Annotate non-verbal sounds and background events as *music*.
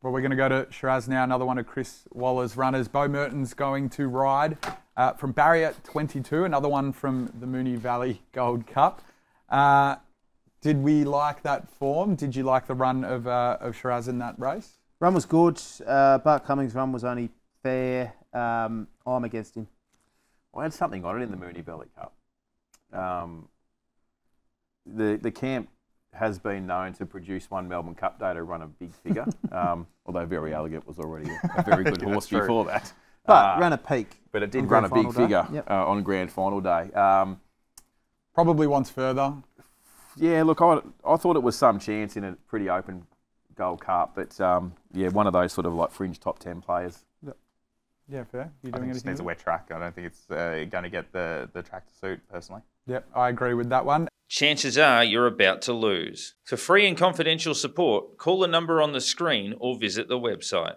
Well, we're going to go to Sheraz now, another one of Chris Waller's runners. Beau Mertens going to ride uh, from barrier 22, another one from the Moonee Valley Gold Cup. Uh, did we like that form? Did you like the run of, uh, of Sheraz in that race? Run was good. Uh, Bart Cummings' run was only fair. Um, I'm against him. I had something on it in the Moonee Valley Cup. Um, the the camp has been known to produce one Melbourne Cup day to run a big figure, *laughs* um, although Very Elegant was already a very good *laughs* Yeah, horse true. before that. But Uh, ran a peak. but it did on run a big day. figure Yep. uh, on grand final day. Um, Probably once further. yeah, look, I, I thought it was some chance in a pretty open Gold Cup, but um, yeah, one of those sort of like fringe top 10 players. Yeah, fair. You I doing think it just needs a wet track. I don't think it's uh, going to get the, the track to suit, personally. Yep, I agree with that one. Chances are you're about to lose. For free and confidential support, call the number on the screen or visit the website.